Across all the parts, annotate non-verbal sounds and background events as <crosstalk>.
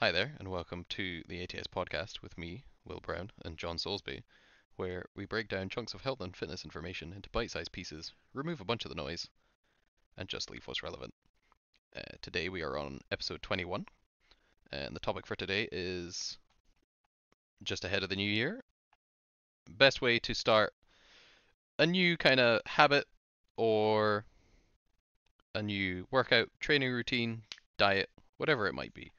Hi there, and welcome to the ATS podcast with me, Will Brown, and John Soulsby, where we break down chunks of health and fitness information into bite sized pieces, remove a bunch of the noise, and just leave what's relevant. Uh, today we are on episode 21, and the topic for today is just ahead of the new year. Best way to start a new kind of habit or a new workout, training routine, diet, whatever it might be.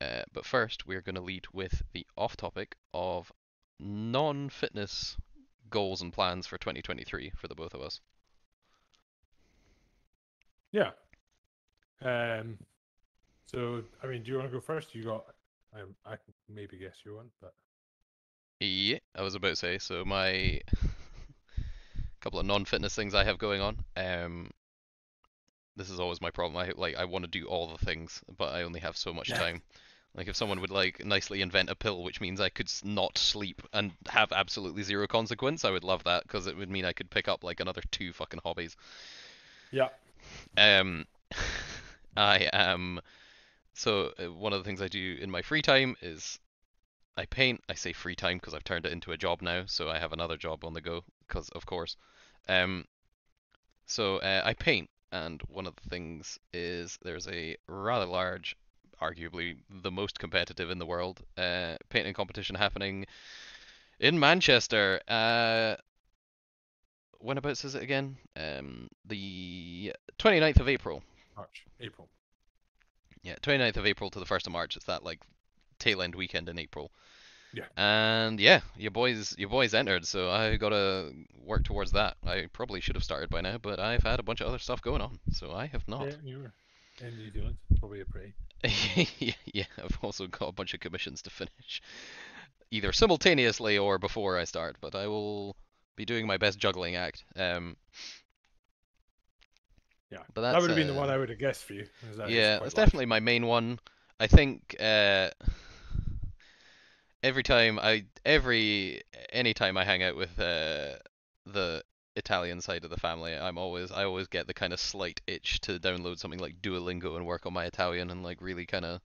Uh, but first, we're going to lead with the off topic of non fitness goals and plans for 2023 for the both of us. Yeah. Um. So, I mean, do you want to go first? You got. I I can maybe guess your one, but Yeah, I was about to say, so my <laughs> couple of non fitness things I have going on. Um, this is always my problem. I like I want to do all the things, but I only have so much Yeah. time. Like if someone would like nicely invent a pill which means I could not sleep and have absolutely zero consequence, I would love that because it would mean I could pick up like another two fucking hobbies. yeah. Um, <laughs> I am. So uh, one of the things I do in my free time is I paint. I say free time because I've turned it into a job now, so I have another job on the go. Because of course. Um. So uh, I paint, and one of the things is there's a rather large, arguably the most competitive in the world, uh, painting competition happening in Manchester. Uh, whenabouts is it again? Um, the 29th of April. March, April. Yeah, 29th of April to the 1st of March. It's that like tail end weekend in April. Yeah. And yeah, your boys your boys entered, so I gotta work towards that. I probably should have started by now, but I've had a bunch of other stuff going on, so I have not. Yeah, you were in New Zealand. Probably a pretty. yeah, <laughs> yeah, I've also got a bunch of commissions to finish, either simultaneously or before I start. But I will be doing my best juggling act. Um, Yeah. but that would have been the uh, one I would have guessed for you. that yeah, that's definitely my main one. I think uh, every time I every anytime I hang out with uh, the Italian side of the family, I'm always I always get the kind of slight itch to download something like Duolingo and work on my Italian and like really kind of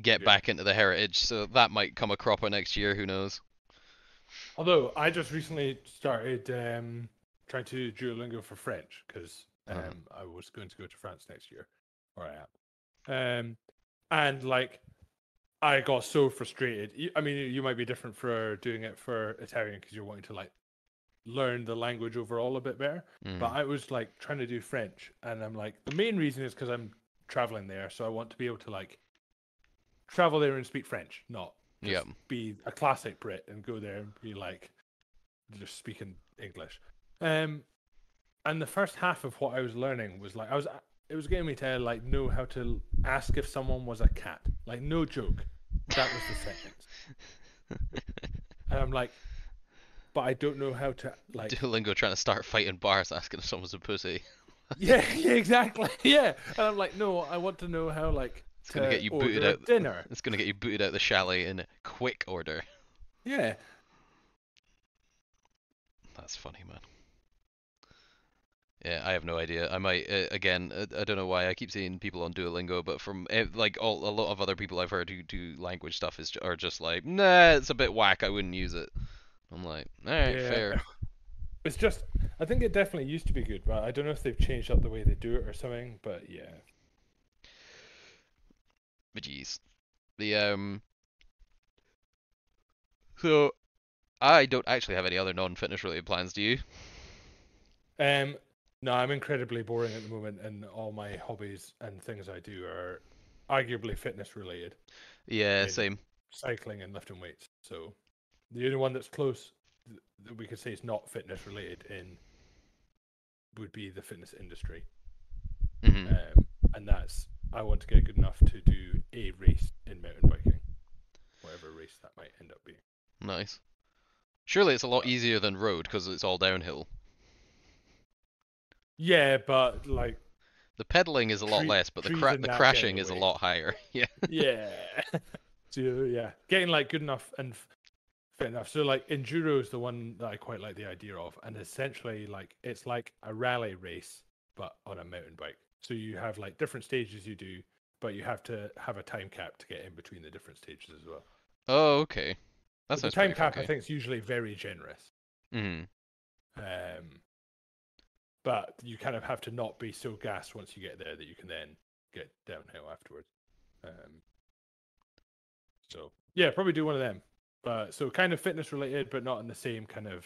get Yeah. back into the heritage. So that might come a cropper next year. Who knows? Although I just recently started um, trying to do Duolingo for French because um, Uh-huh. I was going to go to France next year, or I am. Um, and like, I got so frustrated. I mean, you might be different for doing it for Italian because you're wanting to like learn the language overall a bit better. Mm. But I was like trying to do French, and I'm like, the main reason is because I'm traveling there, so I want to be able to like travel there and speak French, not just Yeah. be a classic Brit and go there and be like just speaking English. Um, and the first half of what I was learning was like I was it was getting me to like know how to ask if someone was a cat. Like no joke, that was the sentence. And I'm like, but I don't know how to like. Duolingo trying to start fighting bars, asking if someone's a pussy. <laughs> Yeah, yeah, exactly. Yeah, and I'm like, no, I want to know how like. It's gonna to get you booted out. dinner. <laughs> It's gonna get you booted out the chalet in quick order. Yeah, That's funny, man. Yeah, I have no idea. I might uh, again. Uh, I don't know why I keep seeing people on Duolingo, but from like all a lot of other people I've heard who do language stuff is are just like, nah, it's a bit whack. I wouldn't use it. I'm like, all right, Yeah. fair. <laughs> it's just. I think it definitely used to be good, but I don't know if they've changed up the way they do it or something. But yeah, But geez, the um. So, I don't actually have any other non-fitness related plans. Do you? Um, no, I'm incredibly boring at the moment, and all my hobbies and things I do are arguably fitness related, Yeah, Maybe. same. cycling and lifting weights. So the only one that's close that we could say is not fitness related in would be the fitness industry, hmm um, and that's I want to get good enough to do a race in mountain biking, whatever race that might end up being. Nice. Surely it's a lot easier than road because it's all downhill. Yeah, but like The pedaling is a lot less, but the cra- the crashing is a lot higher. <laughs> Yeah. yeah. <laughs> so yeah, getting like good enough and f- fit enough. So like enduro is the one that I quite like the idea of, and essentially like it's like a rally race but on a mountain bike. So you have like different stages you do, but you have to have a time cap to get in between the different stages as well. Oh, okay. That's the time cap, funky. I think, is usually very generous. hmm Um, but you kind of have to not be so gassed once you get there that you can then get downhill afterwards. Um, so yeah, probably do one of them. But so kind of fitness related, but not in the same kind of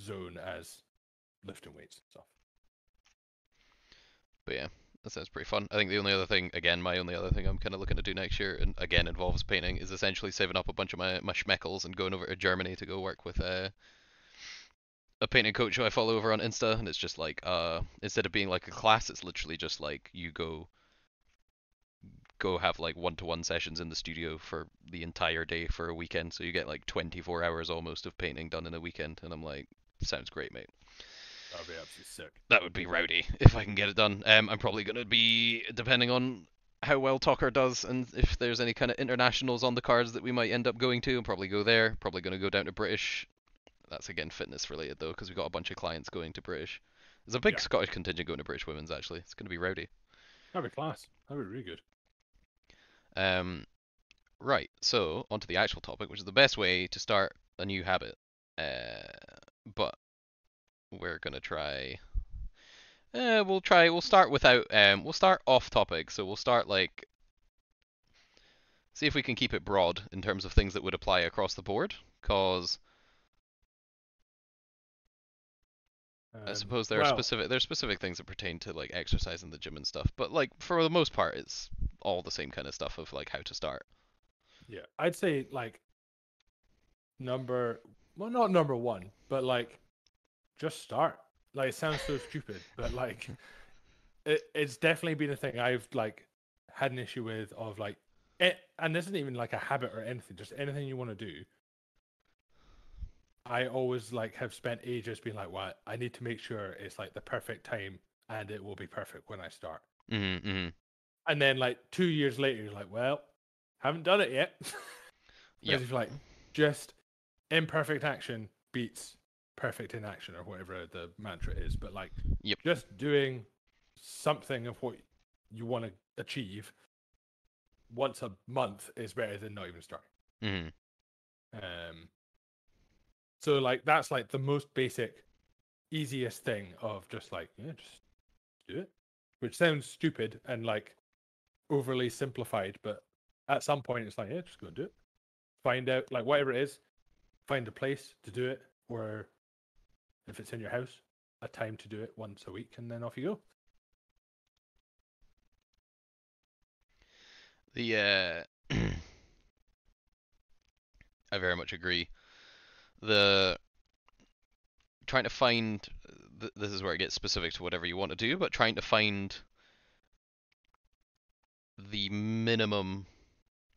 zone as lifting weights and stuff. But yeah, that sounds pretty fun. I think the only other thing, again, my only other thing I'm kind of looking to do next year, and again involves painting, is essentially saving up a bunch of my my schmeckles and going over to Germany to go work with uh, a painting coach who I follow over on Insta, and it's just like uh, instead of being like a class, it's literally just like you go go have like one-to-one sessions in the studio for the entire day for a weekend, so you get like 24 hours almost of painting done in a weekend, and I'm like, sounds great, mate. That'd be absolutely sick. That would be rowdy if I can get it done. Um, I'm probably going to be depending on how well Talker does and if there's any kind of internationals on the cards that we might end up going to. I'll probably go there. Probably going to go down to British. That's again fitness related though, because we've got a bunch of clients going to British. There's a big Yeah. Scottish contingent going to British women's actually. It's going to be rowdy. That'd be class. That'd be really good. Um, right. So onto the actual topic, which is the best way to start a new habit. Uh, but we're gonna try. Uh, we'll try. We'll start without. Um, we'll start off topic. So we'll start like. See if we can keep it broad in terms of things that would apply across the board. Cause I Um, suppose there are well, specific. There's specific things that pertain to like exercise in the gym and stuff. But like for the most part, it's all the same kind of stuff of like how to start. Yeah, I'd say like number well, not number one, but like just start. Like it sounds so stupid, but like <laughs> it, it's definitely been a thing I've like had an issue with of like it, and this isn't even like a habit or anything, just anything you want to do. I always like have spent ages being like, "What? I need to make sure it's like the perfect time, and it will be perfect when I start." Mm-hmm, mm-hmm. And then like two years later, you're like, "Well, haven't done it yet." <laughs> It's like just imperfect action beats perfect inaction or whatever the mantra is. But like Yep. just doing something of what you want to achieve once a month is better than not even starting. Mm-hmm. Um so like that's like the most basic, easiest thing of just like, yeah, just do it. Which sounds stupid and like overly simplified, but at some point it's like, yeah, just go and do it. Find out like whatever it is, find a place to do it, or if it's in your house, a time to do it once a week, and then off you go. The uh, <clears throat> I very much agree. The trying to find th- this is where it gets specific to whatever you want to do, but trying to find the minimum,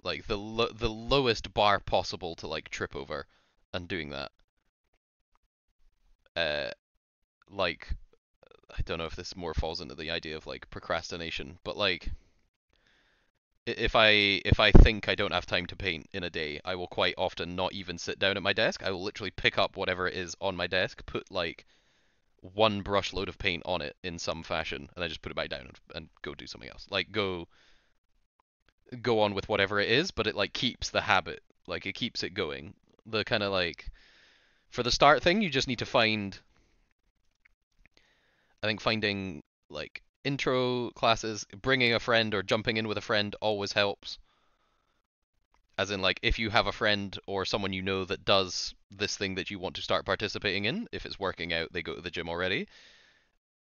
like the lo- the lowest bar possible to like trip over, and doing that. Uh, like I don't know if this more falls into the idea of like procrastination, but like if I if I think I don't have time to paint in a day, I will quite often not even sit down at my desk. I will literally pick up whatever it is on my desk, put like one brush load of paint on it in some fashion, and I just put it back down and, and go do something else. Like go go on with whatever it is, but it like keeps the habit, like it keeps it going. The kind of like for the start thing, you just need to find I think finding like intro classes, bringing a friend or jumping in with a friend always helps. As in, like, if you have a friend or someone you know that does this thing that you want to start participating in, if it's working out, they go to the gym already.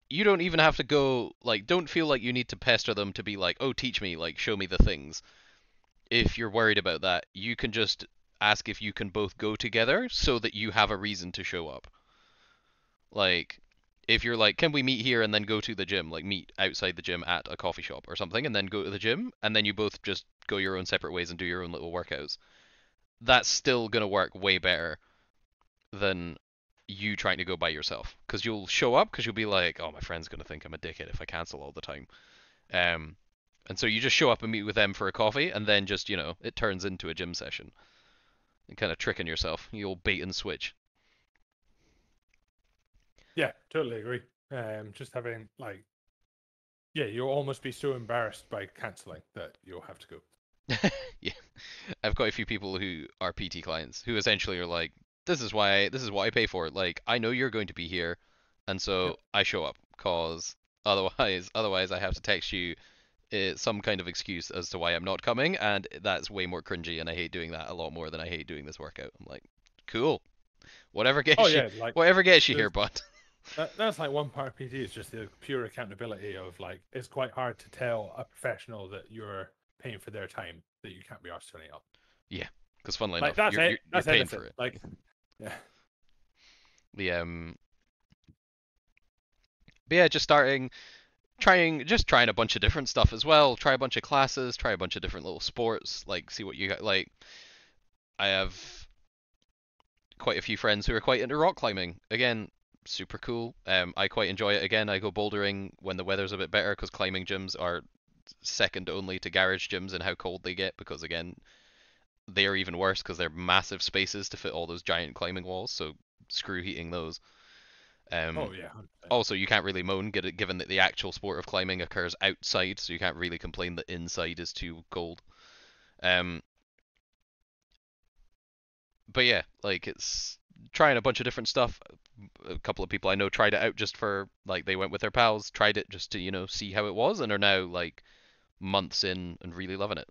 You don't even have to go, like, don't feel like you need to pester them to be like, oh, teach me, like, show me the things. If you're worried about that, you can just ask if you can both go together so that you have a reason to show up. Like, if you're like, can we meet here and then go to the gym? Like meet outside the gym at a coffee shop or something, and then go to the gym, and then you both just go your own separate ways and do your own little workouts. That's still gonna work way better than you trying to go by yourself, because you'll show up because you'll be like, oh, my friend's gonna think I'm a dickhead if I cancel all the time. Um, and so you just show up and meet with them for a coffee, and then just you know it turns into a gym session. And kind of tricking yourself, you'll bait and switch. Yeah, totally agree. Um, just having like Yeah, you'll almost be so embarrassed by cancelling that you'll have to go. <laughs> yeah, I've got a few people who are PT clients who essentially are like, "This is why this is what I pay for. It. Like, I know you're going to be here, and so Yep. I show up. Cause otherwise, <laughs> otherwise I have to text you uh, some kind of excuse as to why I'm not coming, and that's way more cringy, and I hate doing that a lot more than I hate doing this workout. I'm like, cool, whatever gets Oh you, yeah, like whatever gets you here, bud. <laughs> that, that's like one part of PT is just the pure accountability of like it's quite hard to tell a professional that you're paying for their time that you can't be asked turning up. Yeah, because funnily Like enough, that's you're, it. you're, That's you're paying for it. Like yeah. the um but yeah just starting trying just trying a bunch of different stuff as well try a bunch of classes try a bunch of different little sports like see what you got like i have quite a few friends who are quite into rock climbing again super cool um i quite enjoy it again i go bouldering when the weather's a bit better because climbing gyms are second only to garage gyms in how cold they get because again they're even worse because they're massive spaces to fit all those giant climbing walls so screw heating those um, Oh yeah. 100%. also, you can't really moan, given that the actual sport of climbing occurs outside, so you can't really complain that inside is too cold. Um, but yeah, like it's trying a bunch of different stuff. A couple of people I know tried it out just for like they went with their pals, tried it just to you know see how it was, and are now like months in and really loving it.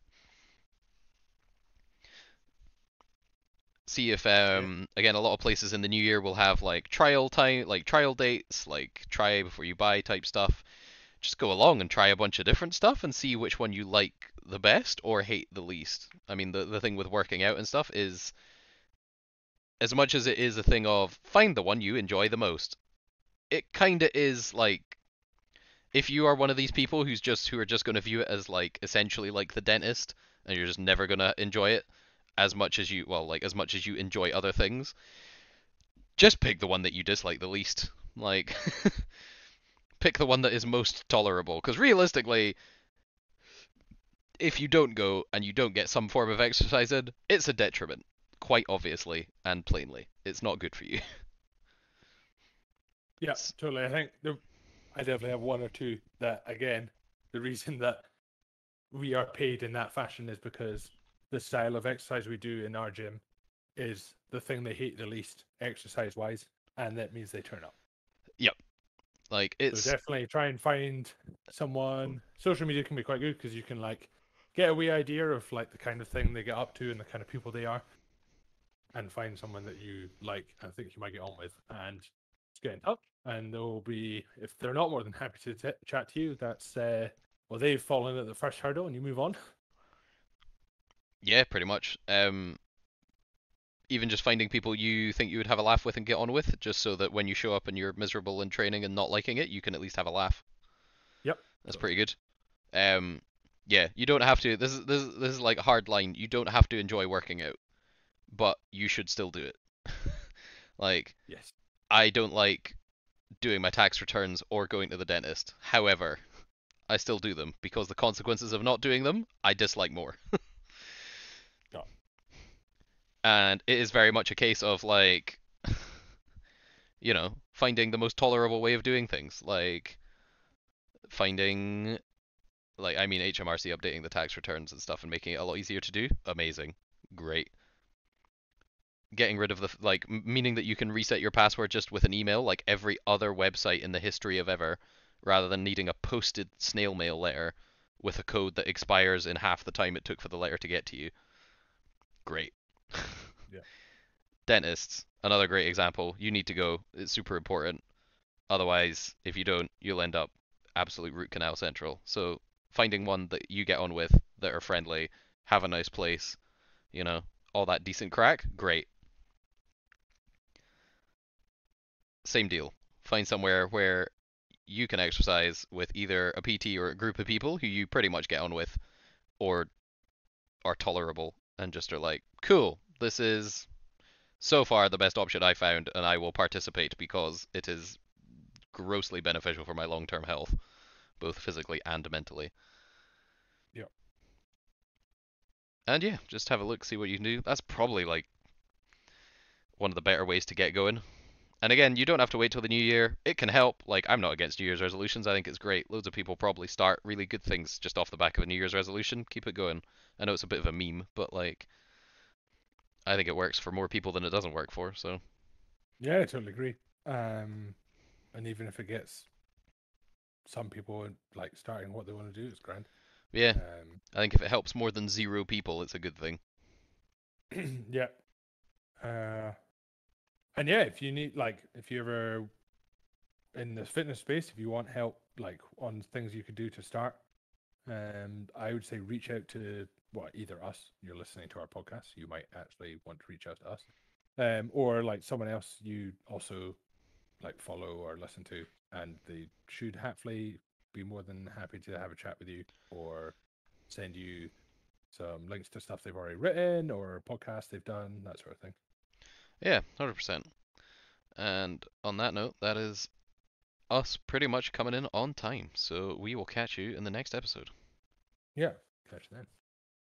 see if um again a lot of places in the new year will have like trial time like trial dates like try before you buy type stuff just go along and try a bunch of different stuff and see which one you like the best or hate the least i mean the, the thing with working out and stuff is as much as it is a thing of find the one you enjoy the most. It kind of is like if you are one of these people who's just who are just going to view it as like essentially like the dentist and you're just never going to enjoy it as much as you well like as much as you enjoy other things just pick the one that you dislike the least. Like <laughs> pick the one that is most tolerable because realistically if you don't go and you don't get some form of exercise in it's a detriment quite obviously and plainly it's not good for you <laughs> Yeah, totally. I think there, I definitely have one or two that again, the reason that we are paid in that fashion is because the style of exercise we do in our gym is the thing they hate the least exercise wise, and that means they turn up. Yep. Like So it's definitely try and find someone. Social media can be quite good because you can like get a wee idea of like the kind of thing they get up to and the kind of people they are, and find someone that you like and think you might get on with, and get in touch. And they'll be if they're not more than happy to t- chat to you. That's uh, well, they've fallen at the first hurdle, and you move on. Yeah, pretty much. Um, even just finding people you think you would have a laugh with and get on with, just so that when you show up and you're miserable in training and not liking it, you can at least have a laugh. Yep. That's pretty good. Um, yeah, you don't have to. This is this is, this is like a hard line. You don't have to enjoy working out, but you should still do it. <laughs> like Yes. I don't like doing my tax returns or going to the dentist. However, I still do them because the consequences of not doing them I dislike more. <laughs> Yeah. And it is very much a case of like <laughs> you know, finding the most tolerable way of doing things. Like finding like I mean HMRC updating the tax returns and stuff and making it a lot easier to do. Amazing. Great getting rid of the like meaning that you can reset your password just with an email like every other website in the history of ever rather than needing a posted snail mail letter with a code that expires in half the time it took for the letter to get to you. Great. <laughs> Yeah. dentists another great example. You need to go. It's super important. Otherwise if you don't you'll end up absolute root canal central. So finding one that you get on with that are friendly have a nice place you know all that decent crack great same deal. Find somewhere where you can exercise with either a PT or a group of people who you pretty much get on with or are tolerable and just are like, cool, this is so far the best option I found and I will participate because it is grossly beneficial for my long term health, both physically and mentally. Yep. And yeah, just have a look, see what you can do. That's probably like one of the better ways to get going. And again, you don't have to wait till the new year. It can help. Like, I'm not against New Year's resolutions. I think it's great. Loads of people probably start really good things just off the back of a New Year's resolution. Keep it going. I know it's a bit of a meme, but like, I think it works for more people than it doesn't work for. So, Yeah, I totally agree. Um, and even if it gets some people like starting what they want to do, it's grand. yeah, Um, I think if it helps more than zero people, it's a good thing. <clears throat> yeah. Uh, and yeah, if you need like if you're ever in the fitness space, if you want help like on things you could do to start, um, I would say reach out to what either us. You're listening to our podcast, you might actually want to reach out to us, um, or like someone else you also like follow or listen to, and they should hopefully be more than happy to have a chat with you or send you some links to stuff they've already written or podcasts they've done, that sort of thing. Yeah, 100%. And on that note, that is us pretty much coming in on time. So we will catch you in the next episode. Yeah, catch you then.